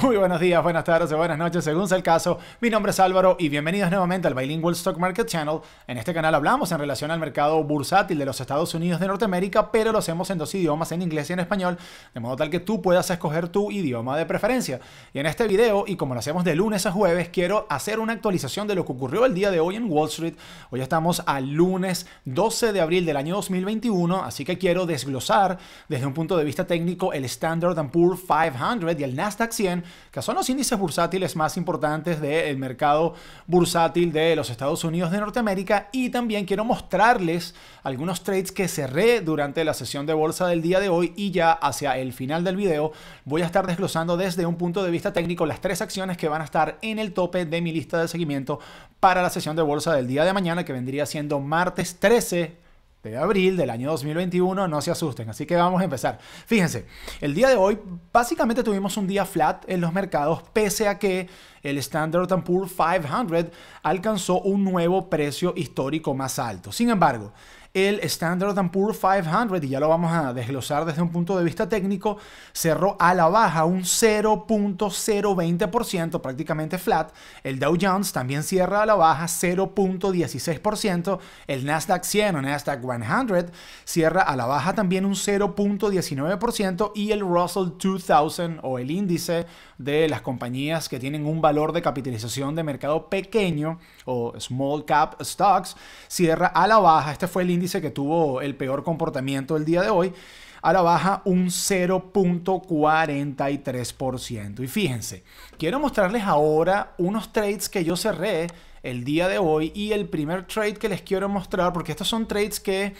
Muy buenos días, buenas tardes o buenas noches, según sea el caso. Mi nombre es Álvaro y bienvenidos nuevamente al Bilingual Stock Market Channel. En este canal hablamos en relación al mercado bursátil de los Estados Unidos de Norteamérica, pero lo hacemos en dos idiomas, en inglés y en español, de modo tal que tú puedas escoger tu idioma de preferencia. Y en este video, y como lo hacemos de lunes a jueves, quiero hacer una actualización de lo que ocurrió el día de hoy en Wall Street. Hoy estamos al lunes 12 de abril del año 2021, así que quiero desglosar desde un punto de vista técnico el Standard Poor's 500 y el Nasdaq 100 que son los índices bursátiles más importantes del mercado bursátil de los Estados Unidos de Norteamérica. Y también quiero mostrarles algunos trades que cerré durante la sesión de bolsa del día de hoy y ya hacia el final del video voy a estar desglosando desde un punto de vista técnico las tres acciones que van a estar en el tope de mi lista de seguimiento para la sesión de bolsa del día de mañana que vendría siendo martes 13 de abril del año 2021, no se asusten, así que vamos a empezar. Fíjense, el día de hoy básicamente tuvimos un día flat en los mercados, pese a que el Standard Poor's 500 alcanzó un nuevo precio histórico más alto. Sin embargo, el Standard Poor's 500, y ya lo vamos a desglosar desde un punto de vista técnico, cerró a la baja un 0.020%, prácticamente flat. El Dow Jones también cierra a la baja 0.16%. El Nasdaq 100 o Nasdaq 100 cierra a la baja también un 0.19% y el Russell 2000 o el índice de las compañías que tienen un valor de capitalización de mercado pequeño o small cap stocks cierra a la baja. Este fue el índice dice que tuvo el peor comportamiento el día de hoy, a la baja un 0.43%. Y fíjense, quiero mostrarles ahora unos trades que yo cerré el día de hoy y el primer trade que les quiero mostrar, porque estos son trades que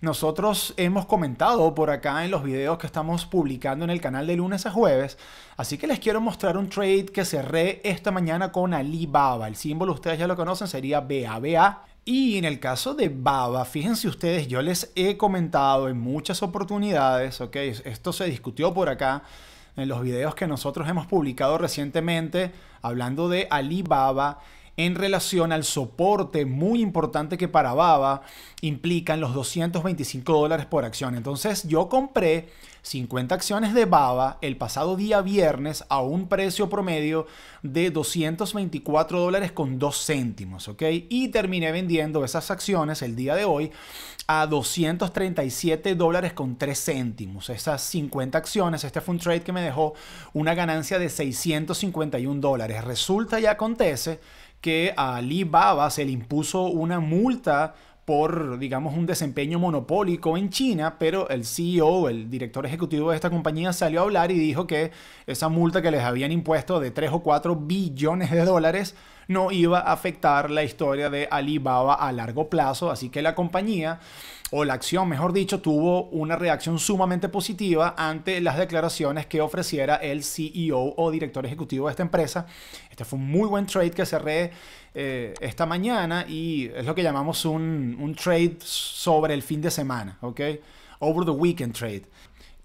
nosotros hemos comentado por acá en los videos que estamos publicando en el canal de lunes a jueves. Así que les quiero mostrar un trade que cerré esta mañana con Alibaba. El símbolo ustedes ya lo conocen, sería BABA. Y en el caso de Baba, fíjense ustedes, yo les he comentado en muchas oportunidades, ok, esto se discutió por acá en los videos que nosotros hemos publicado recientemente hablando de Alibaba en relación al soporte muy importante que para Baba implican los 225 dólares por acción. Entonces yo compré 50 acciones de Baba el pasado día viernes a un precio promedio de 224 dólares con 2 céntimos, ¿ok? Y terminé vendiendo esas acciones el día de hoy a 237 dólares con 3 céntimos. Esas 50 acciones, este fue un trade que me dejó una ganancia de 651 dólares. Resulta y acontece que a Alibaba se le impuso una multa por, digamos, un desempeño monopólico en China, pero el CEO, el director ejecutivo de esta compañía, salió a hablar y dijo que esa multa que les habían impuesto de 3 o 4 billones de dólares no iba a afectar la historia de Alibaba a largo plazo, así que la compañía o la acción, mejor dicho, tuvo una reacción sumamente positiva ante las declaraciones que ofreciera el CEO o director ejecutivo de esta empresa. Este fue un muy buen trade que cerré eh, esta mañana y es lo que llamamos un, un trade sobre el fin de semana, ¿ok? Over the weekend trade.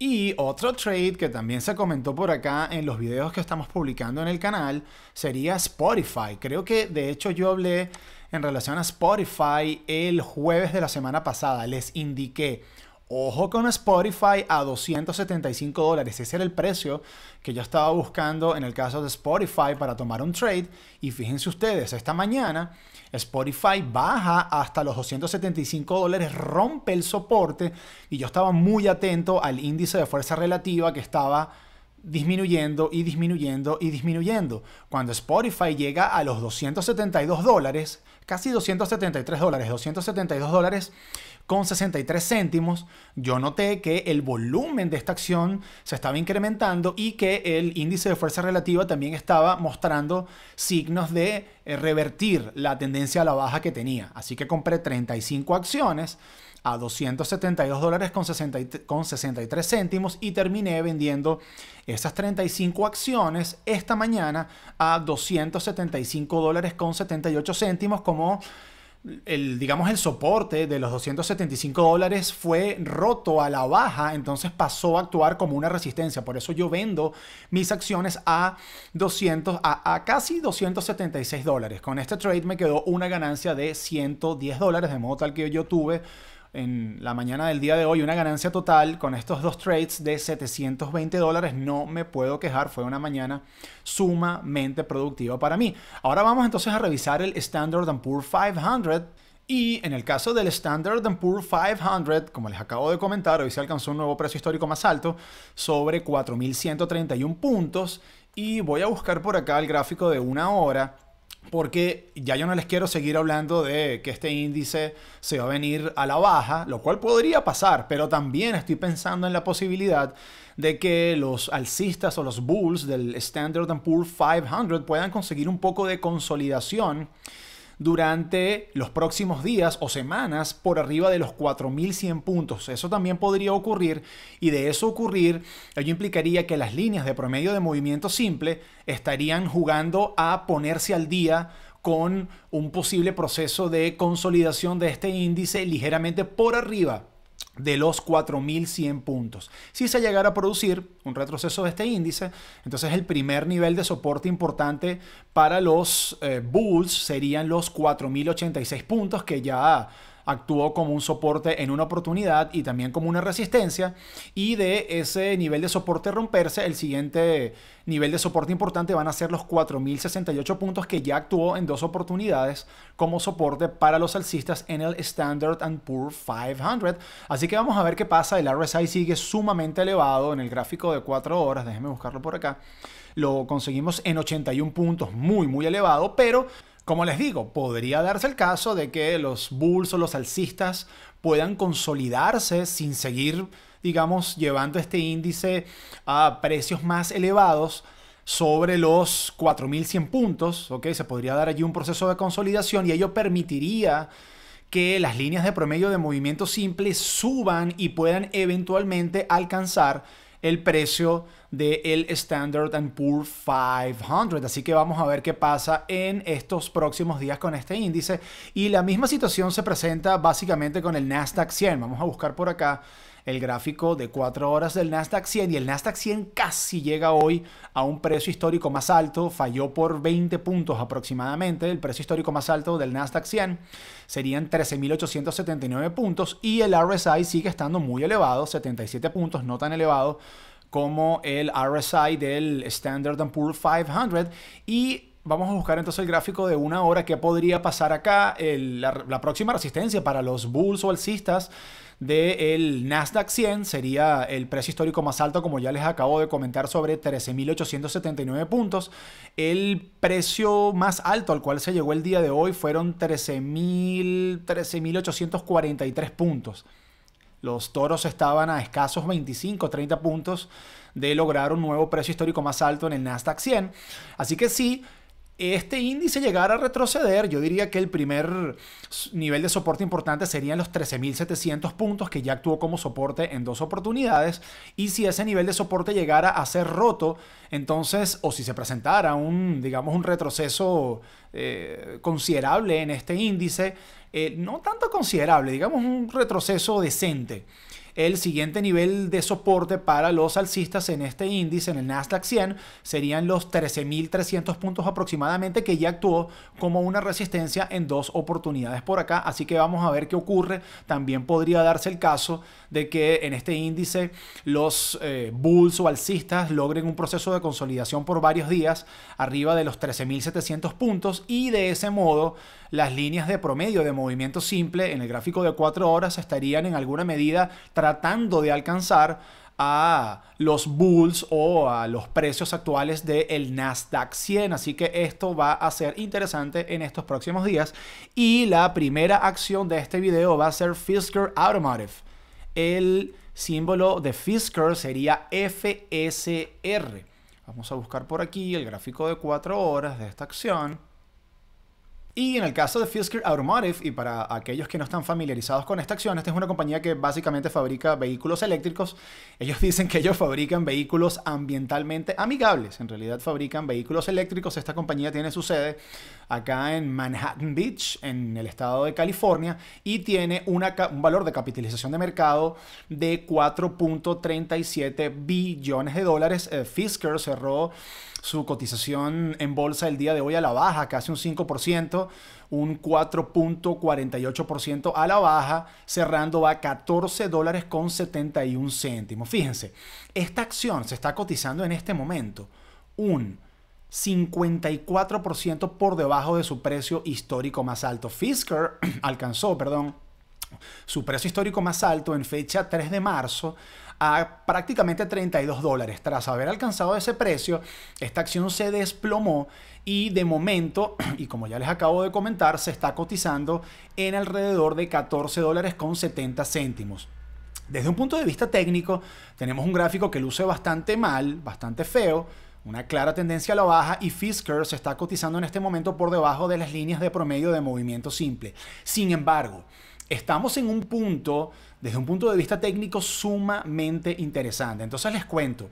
Y otro trade que también se comentó por acá en los videos que estamos publicando en el canal sería Spotify. Creo que de hecho yo hablé en relación a Spotify el jueves de la semana pasada. Les indiqué, ojo con Spotify a 275 dólares. Ese era el precio que yo estaba buscando en el caso de Spotify para tomar un trade. Y fíjense ustedes, esta mañana Spotify baja hasta los 275 dólares, rompe el soporte y yo estaba muy atento al índice de fuerza relativa que estaba disminuyendo y disminuyendo y disminuyendo. Cuando Spotify llega a los 272 dólares, casi 273 dólares, 272 dólares con 63 céntimos, yo noté que el volumen de esta acción se estaba incrementando y que el índice de fuerza relativa también estaba mostrando signos de eh, revertir la tendencia a la baja que tenía. Así que compré 35 acciones a 272 dólares con, con 63 céntimos y terminé vendiendo esas 35 acciones esta mañana a 275 dólares con 78 céntimos como el, digamos, el soporte de los 275 dólares fue roto a la baja, entonces pasó a actuar como una resistencia. Por eso yo vendo mis acciones a 200, a, a casi 276 dólares. Con este trade me quedó una ganancia de 110 dólares, de modo tal que yo tuve en la mañana del día de hoy una ganancia total con estos dos trades de 720 dólares. No me puedo quejar, fue una mañana sumamente productiva para mí. Ahora vamos entonces a revisar el Standard Poor's 500. Y en el caso del Standard Poor's 500, como les acabo de comentar, hoy se alcanzó un nuevo precio histórico más alto sobre 4.131 puntos. Y voy a buscar por acá el gráfico de una hora porque ya yo no les quiero seguir hablando de que este índice se va a venir a la baja, lo cual podría pasar, pero también estoy pensando en la posibilidad de que los alcistas o los bulls del Standard Poor's 500 puedan conseguir un poco de consolidación durante los próximos días o semanas por arriba de los 4.100 puntos. Eso también podría ocurrir y de eso ocurrir, ello implicaría que las líneas de promedio de movimiento simple estarían jugando a ponerse al día con un posible proceso de consolidación de este índice ligeramente por arriba de los 4.100 puntos. Si se llegara a producir un retroceso de este índice, entonces el primer nivel de soporte importante para los eh, bulls serían los 4.086 puntos que ya actuó como un soporte en una oportunidad y también como una resistencia. Y de ese nivel de soporte romperse, el siguiente nivel de soporte importante van a ser los 4.068 puntos que ya actuó en dos oportunidades como soporte para los alcistas en el Standard Poor's 500. Así que vamos a ver qué pasa. El RSI sigue sumamente elevado en el gráfico de 4 horas. Déjenme buscarlo por acá. Lo conseguimos en 81 puntos, muy, muy elevado, pero como les digo, podría darse el caso de que los bulls o los alcistas puedan consolidarse sin seguir, digamos, llevando este índice a precios más elevados sobre los 4.100 puntos, ¿ok? Se podría dar allí un proceso de consolidación y ello permitiría que las líneas de promedio de movimiento simple suban y puedan eventualmente alcanzar el precio del Standard Poor's 500. Así que vamos a ver qué pasa en estos próximos días con este índice. Y la misma situación se presenta básicamente con el Nasdaq 100. Vamos a buscar por acá el gráfico de 4 horas del Nasdaq 100 y el Nasdaq 100 casi llega hoy a un precio histórico más alto, falló por 20 puntos aproximadamente, el precio histórico más alto del Nasdaq 100 serían 13.879 puntos y el RSI sigue estando muy elevado, 77 puntos, no tan elevado como el RSI del Standard Poor's 500 y Vamos a buscar entonces el gráfico de una hora que podría pasar acá. la, próxima resistencia para los bulls o alcistas del Nasdaq 100 sería el precio histórico más alto, como ya les acabo de comentar, sobre 13.879 puntos. El precio más alto al cual se llegó el día de hoy fueron 13.843 puntos. Los toros estaban a escasos 25, 30 puntos de lograr un nuevo precio histórico más alto en el Nasdaq 100. Así que sí, este índice llegara a retroceder, yo diría que el primer nivel de soporte importante serían los 13.700 puntos, que ya actuó como soporte en dos oportunidades. Y si ese nivel de soporte llegara a ser roto, entonces, o si se presentara un, digamos, un retroceso eh, considerable en este índice, eh, no tanto considerable, digamos un retroceso decente el siguiente nivel de soporte para los alcistas en este índice, en el Nasdaq 100, serían los 13.300 puntos aproximadamente, que ya actuó como una resistencia en dos oportunidades por acá. Así que vamos a ver qué ocurre. También podría darse el caso de que en este índice los eh, bulls o alcistas logren un proceso de consolidación por varios días arriba de los 13.700 puntos y de ese modo las líneas de promedio de movimiento simple en el gráfico de 4 horas estarían en alguna medida tratando de alcanzar a los bulls o a los precios actuales del Nasdaq 100. Así que esto va a ser interesante en estos próximos días. Y la primera acción de este video va a ser Fisker Automotive. El símbolo de Fisker sería FSR. Vamos a buscar por aquí el gráfico de 4 horas de esta acción. Y en el caso de Fisker Automotive, y para aquellos que no están familiarizados con esta acción, esta es una compañía que básicamente fabrica vehículos eléctricos. Ellos dicen que ellos fabrican vehículos ambientalmente amigables. En realidad fabrican vehículos eléctricos. Esta compañía tiene su sede acá en Manhattan Beach, en el estado de California, y tiene un valor de capitalización de mercado de 4.37 billones de dólares. Eh, Fisker cerró su cotización en bolsa el día de hoy a la baja, casi un 5%. perdiendo un 4.48% a la baja, cerrando a 14 dólares con 71 céntimos. Fíjense, esta acción se está cotizando en este momento un 54% por debajo de su precio histórico más alto. Fisker alcanzó, perdón, su precio histórico más alto en fecha 3 de marzo a prácticamente 32 dólares. Tras haber alcanzado ese precio, esta acción se desplomó y de momento, y como ya les acabo de comentar, se está cotizando en alrededor de 14 dólares con 70 céntimos. Desde un punto de vista técnico, tenemos un gráfico que luce bastante mal, bastante feo, una clara tendencia a la baja y Fisker se está cotizando en este momento por debajo de las líneas de promedio de movimiento simple. Sin embargo, estamos en un punto, desde un punto de vista técnico, sumamente interesante. Entonces les cuento,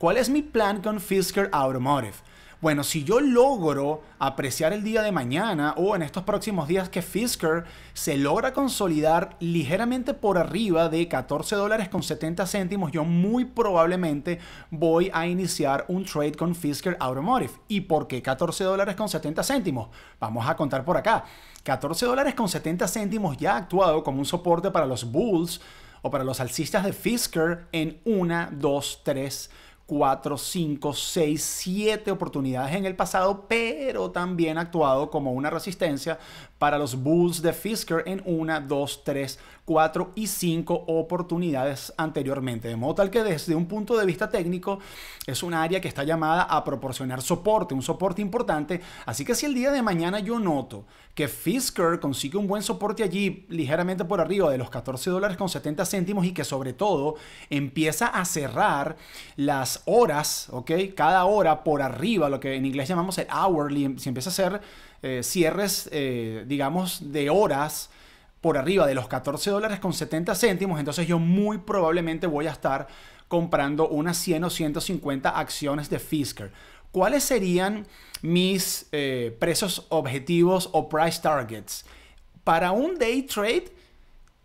¿cuál es mi plan con Fisker Automotive? Bueno, si yo logro apreciar el día de mañana o en estos próximos días que Fisker se logra consolidar ligeramente por arriba de 14 dólares con 70 céntimos, yo muy probablemente voy a iniciar un trade con Fisker Automotive. ¿Y por qué 14 dólares con 70 céntimos? Vamos a contar por acá. 14 dólares con 70 céntimos ya ha actuado como un soporte para los Bulls o para los alcistas de Fisker en 1, 2, 3, 4, 5, 6, 7 oportunidades en el pasado, pero también ha actuado como una resistencia para los Bulls de Fisker en 1, 2, 3, 4 y 5 oportunidades anteriormente. De modo tal que desde un punto de vista técnico es un área que está llamada a proporcionar soporte, un soporte importante. Así que si el día de mañana yo noto que Fisker consigue un buen soporte allí ligeramente por arriba de los 14 dólares con 70 céntimos y que sobre todo empieza a cerrar las horas, ¿ok? Cada hora por arriba, lo que en inglés llamamos el hourly, si empieza a hacer eh, cierres, eh, digamos, de horas por arriba de los 14 dólares con 70 céntimos, entonces yo muy probablemente voy a estar comprando unas 100 o 150 acciones de Fisker. ¿Cuáles serían mis eh, precios objetivos o price targets? Para un day trade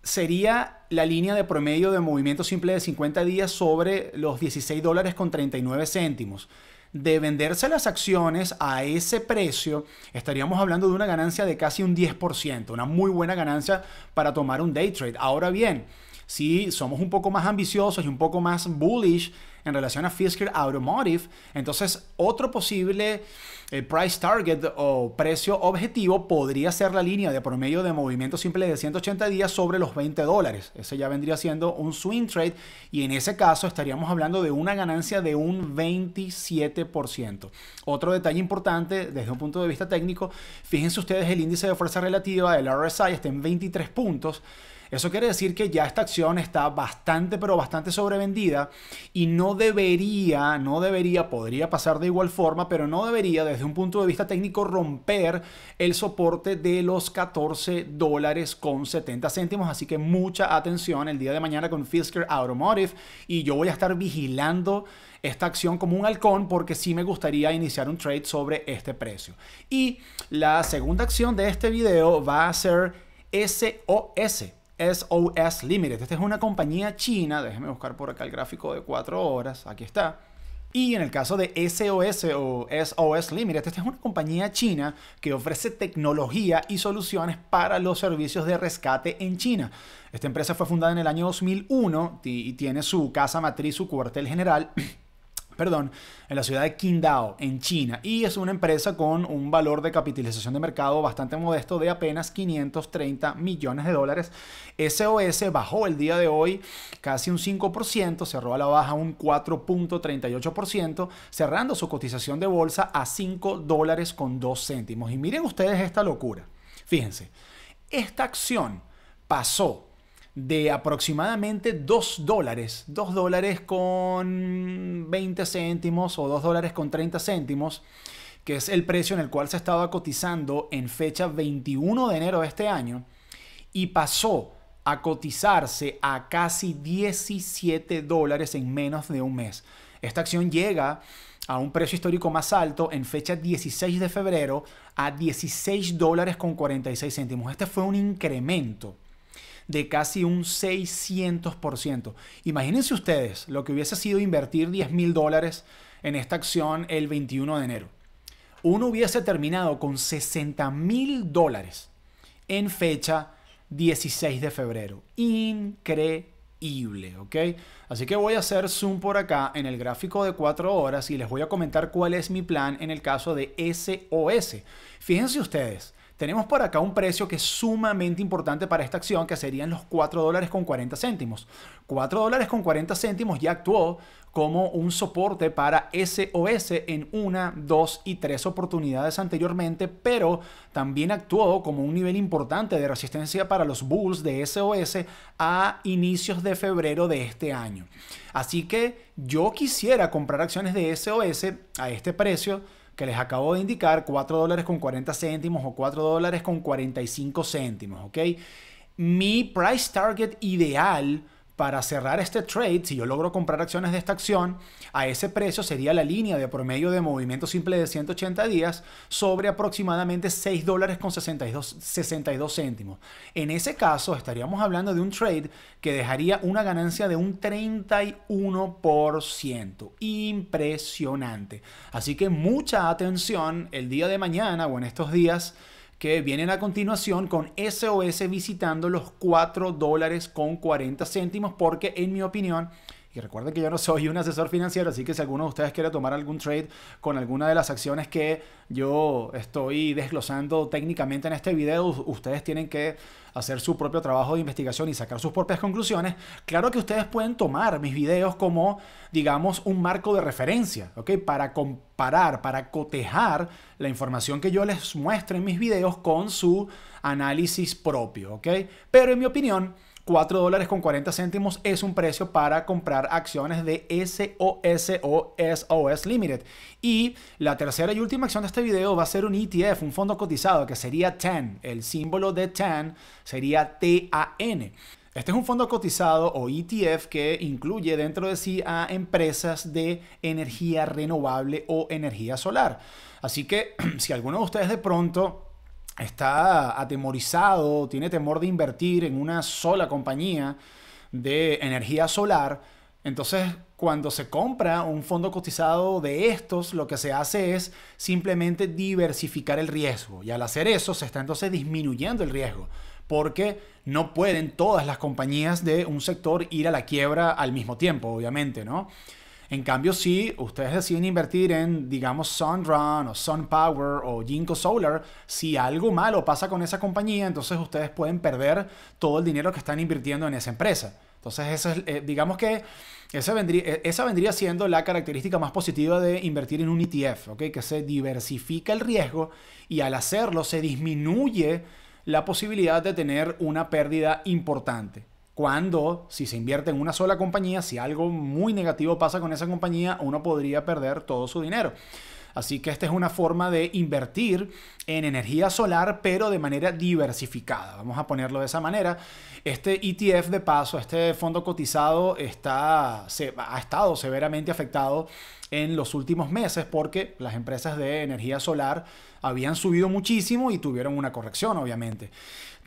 sería la línea de promedio de movimiento simple de 50 días sobre los 16 dólares con 39 céntimos de venderse las acciones a ese precio, estaríamos hablando de una ganancia de casi un 10%, una muy buena ganancia para tomar un day trade. Ahora bien, si somos un poco más ambiciosos y un poco más bullish en relación a Fisker Automotive, entonces otro posible eh, price target o precio objetivo podría ser la línea de promedio de movimiento simple de 180 días sobre los 20 dólares. Ese ya vendría siendo un swing trade y en ese caso estaríamos hablando de una ganancia de un 27%. Otro detalle importante desde un punto de vista técnico, fíjense ustedes el índice de fuerza relativa del RSI está en 23 puntos. Eso quiere decir que ya esta acción está bastante, pero bastante sobrevendida y no debería, no debería, podría pasar de igual forma, pero no debería desde un punto de vista técnico romper el soporte de los 14 dólares con 70 céntimos. Así que mucha atención el día de mañana con Fisker Automotive y yo voy a estar vigilando esta acción como un halcón porque sí me gustaría iniciar un trade sobre este precio. Y la segunda acción de este video va a ser SOS. SOS Limited. Esta es una compañía china, déjenme buscar por acá el gráfico de 4 horas, aquí está. Y en el caso de SOS o SOS Limited, esta es una compañía china que ofrece tecnología y soluciones para los servicios de rescate en China. Esta empresa fue fundada en el año 2001 y tiene su casa matriz, su cuartel general perdón, en la ciudad de Qingdao, en China, y es una empresa con un valor de capitalización de mercado bastante modesto de apenas 530 millones de dólares. SOS bajó el día de hoy casi un 5%, cerró a la baja un 4.38%, cerrando su cotización de bolsa a 5 dólares con 2 céntimos. Y miren ustedes esta locura. Fíjense, esta acción pasó de aproximadamente 2 dólares, 2 dólares con 20 céntimos o 2 dólares con 30 céntimos, que es el precio en el cual se estaba cotizando en fecha 21 de enero de este año, y pasó a cotizarse a casi 17 dólares en menos de un mes. Esta acción llega a un precio histórico más alto en fecha 16 de febrero a 16 dólares con 46 céntimos. Este fue un incremento de casi un 600%. Imagínense ustedes lo que hubiese sido invertir 10 mil dólares en esta acción el 21 de enero. uno hubiese terminado con 60 mil dólares en fecha 16 de febrero. Increíble, ¿ok? Así que voy a hacer zoom por acá en el gráfico de 4 horas y les voy a comentar cuál es mi plan en el caso de SOS. Fíjense ustedes, tenemos por acá un precio que es sumamente importante para esta acción, que serían los 4 dólares con 40 céntimos. 4 dólares con 40 céntimos ya actuó como un soporte para SOS en una, dos y tres oportunidades anteriormente, pero también actuó como un nivel importante de resistencia para los bulls de SOS a inicios de febrero de este año. Así que yo quisiera comprar acciones de SOS a este precio que les acabo de indicar, 4 dólares con 40 céntimos o 4 dólares con 45 céntimos, ¿ok? Mi price target ideal para cerrar este trade, si yo logro comprar acciones de esta acción, a ese precio sería la línea de promedio de movimiento simple de 180 días sobre aproximadamente 6 dólares con 62, 62 céntimos. En ese caso, estaríamos hablando de un trade que dejaría una ganancia de un 31%. Impresionante. Así que mucha atención el día de mañana o en estos días que vienen a continuación con SOS visitando los 4 dólares con 40 céntimos porque en mi opinión y recuerden que yo no soy un asesor financiero, así que si alguno de ustedes quiere tomar algún trade con alguna de las acciones que yo estoy desglosando técnicamente en este video, ustedes tienen que hacer su propio trabajo de investigación y sacar sus propias conclusiones. Claro que ustedes pueden tomar mis videos como, digamos, un marco de referencia, ¿ok? Para comparar, para cotejar la información que yo les muestro en mis videos con su análisis propio, ¿ok? Pero en mi opinión, 4 dólares con 40 céntimos es un precio para comprar acciones de SOS o SOS Limited. Y la tercera y última acción de este video va a ser un ETF, un fondo cotizado que sería TAN. El símbolo de TAN sería TAN. Este es un fondo cotizado o ETF que incluye dentro de sí a empresas de energía renovable o energía solar. Así que si alguno de ustedes de pronto está atemorizado, tiene temor de invertir en una sola compañía de energía solar, entonces cuando se compra un fondo cotizado de estos, lo que se hace es simplemente diversificar el riesgo. Y al hacer eso se está entonces disminuyendo el riesgo, porque no pueden todas las compañías de un sector ir a la quiebra al mismo tiempo, obviamente, ¿no? En cambio, si ustedes deciden invertir en, digamos, Sunrun o SunPower o Jinko Solar, si algo malo pasa con esa compañía, entonces ustedes pueden perder todo el dinero que están invirtiendo en esa empresa. Entonces, eh, digamos que esa vendría, eh, esa vendría siendo la característica más positiva de invertir en un ETF, que se diversifica el riesgo y al hacerlo se disminuye la posibilidad de tener una pérdida importante cuando si se invierte en una sola compañía, si algo muy negativo pasa con esa compañía, uno podría perder todo su dinero. Así que esta es una forma de invertir en energía solar, pero de manera diversificada. Vamos a ponerlo de esa manera. Este ETF de paso, este fondo cotizado, está, se, ha estado severamente afectado en los últimos meses porque las empresas de energía solar habían subido muchísimo y tuvieron una corrección, obviamente.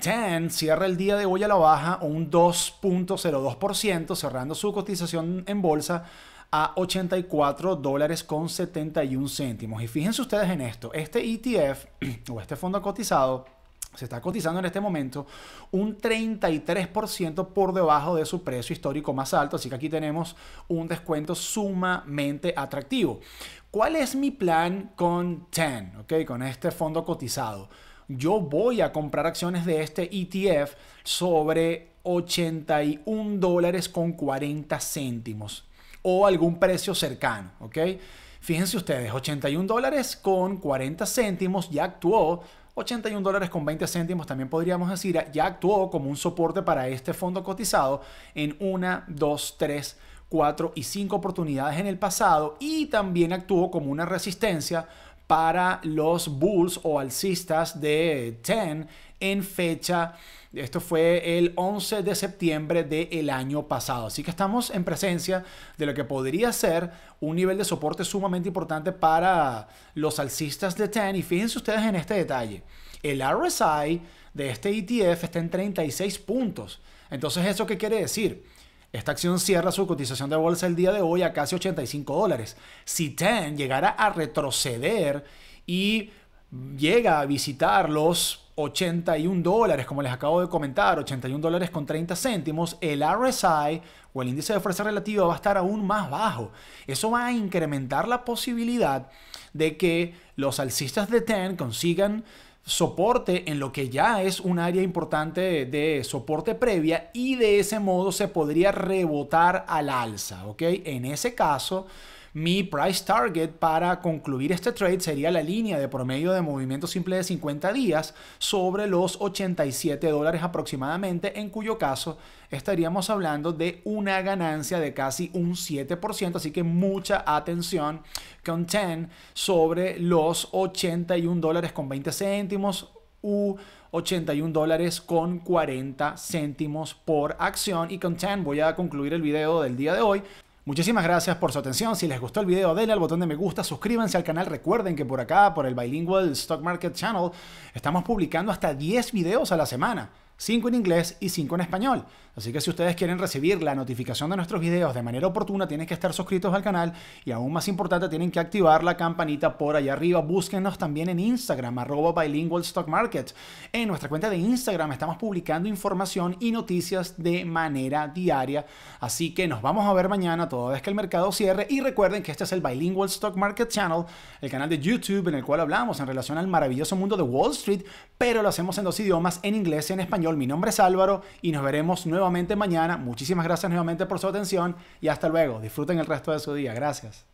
TAN cierra el día de hoy a la baja un 2.02%, cerrando su cotización en bolsa a 84 dólares con 71 céntimos. Y fíjense ustedes en esto, este ETF o este fondo cotizado se está cotizando en este momento un 33% por debajo de su precio histórico más alto, así que aquí tenemos un descuento sumamente atractivo. ¿Cuál es mi plan con TAN, okay, con este fondo cotizado? Yo voy a comprar acciones de este ETF sobre 81 dólares con 40 céntimos o algún precio cercano, ¿ok? Fíjense ustedes, 81 dólares con 40 céntimos ya actuó 81 dólares con 20 céntimos, también podríamos decir, ya actuó como un soporte para este fondo cotizado en una, dos, tres, cuatro y cinco oportunidades en el pasado y también actuó como una resistencia para los bulls o alcistas de 10 en fecha esto fue el 11 de septiembre del año pasado. Así que estamos en presencia de lo que podría ser un nivel de soporte sumamente importante para los alcistas de TEN. Y fíjense ustedes en este detalle. El RSI de este ETF está en 36 puntos. Entonces, ¿eso qué quiere decir? Esta acción cierra su cotización de bolsa el día de hoy a casi 85 dólares. Si TEN llegara a retroceder y llega a visitar los 81 dólares, como les acabo de comentar, 81 dólares con 30 céntimos, el RSI o el índice de fuerza relativa va a estar aún más bajo. Eso va a incrementar la posibilidad de que los alcistas de TEN consigan soporte en lo que ya es un área importante de, soporte previa y de ese modo se podría rebotar al alza, ¿ok? En ese caso, mi price target para concluir este trade sería la línea de promedio de movimiento simple de 50 días sobre los 87 dólares aproximadamente, en cuyo caso estaríamos hablando de una ganancia de casi un 7%, así que mucha atención con 10 sobre los 81 dólares con 20 céntimos u 81 dólares con 40 céntimos por acción. Y con 10 voy a concluir el video del día de hoy Muchísimas gracias por su atención. Si les gustó el video, denle al botón de me gusta, suscríbanse al canal. Recuerden que por acá, por el Bilingual Stock Market Channel, estamos publicando hasta 10 videos a la semana. 5 en inglés y 5 en español. Así que si ustedes quieren recibir la notificación de nuestros videos de manera oportuna, tienen que estar suscritos al canal y aún más importante, tienen que activar la campanita por allá arriba. Búsquenos también en Instagram, arroba Bilingual. En nuestra cuenta de Instagram estamos publicando información y noticias de manera diaria. Así que nos vamos a ver mañana toda vez que el mercado cierre. Y recuerden que este es el Bilingual Stock Market Channel, el canal de YouTube en el cual hablamos en relación al maravilloso mundo de Wall Street, pero lo hacemos en dos idiomas, en inglés y en mi nombre es Álvaro y nos veremos nuevamente mañana. Muchísimas gracias nuevamente por su atención y hasta luego. Disfruten el resto de su día. Gracias.